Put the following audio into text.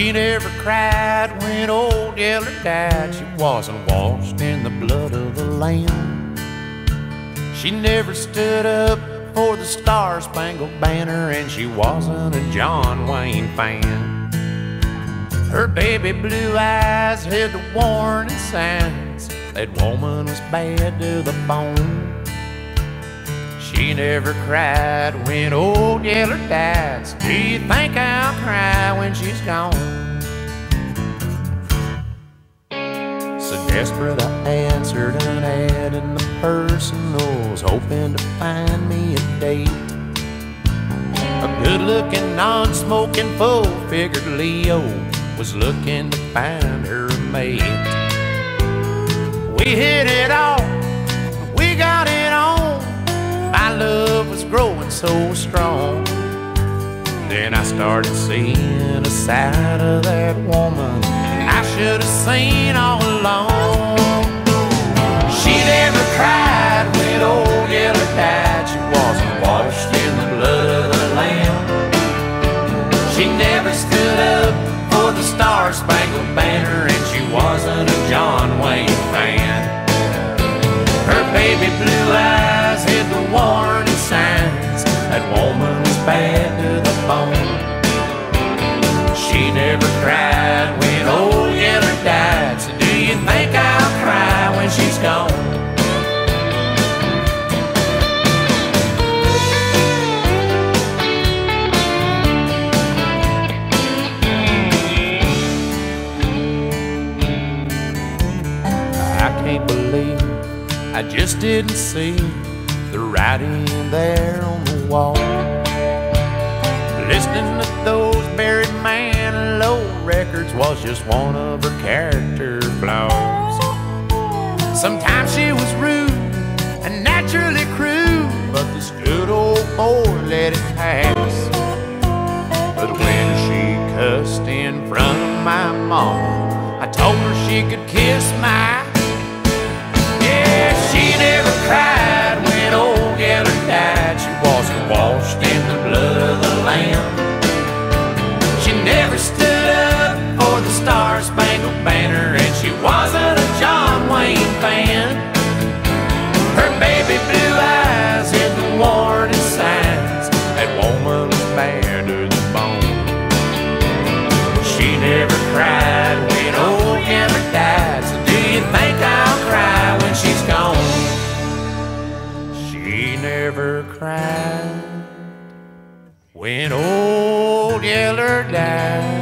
She never cried when old Yeller died. She wasn't washed in the blood of the Lamb. She never stood up for the Star Spangled Banner, and she wasn't a John Wayne fan. Her baby blue eyes had the warning signs that woman was bad to the bone. She never cried when old Yeller died. Do you think I'll cry when she's gone? So desperate, I answered an ad in the personals, hoping to find me a date. A good looking, non smoking, full figured Leo was looking to find her a mate. So strong. Then I started seeing a side of that woman I should have seen all along. She never cried when old Yeller died. She wasn't washed in the blood of the Lamb. She never stood up for the Star Spangled Banner, and she wasn't a John Wayne fan. Her baby blue eyes I just didn't see the writing there on the wall. Listening to those buried man low records was just one of her character flaws. Sometimes she was rude and naturally cruel, but this good old boy let it pass. But when she cussed in front of my mom, I told her she could kiss my fan. Her baby blue eyes hid the warning signs. That woman was bad to the bone. She never cried when old Yeller died. So do you think I'll cry when she's gone? She never cried when old Yeller died.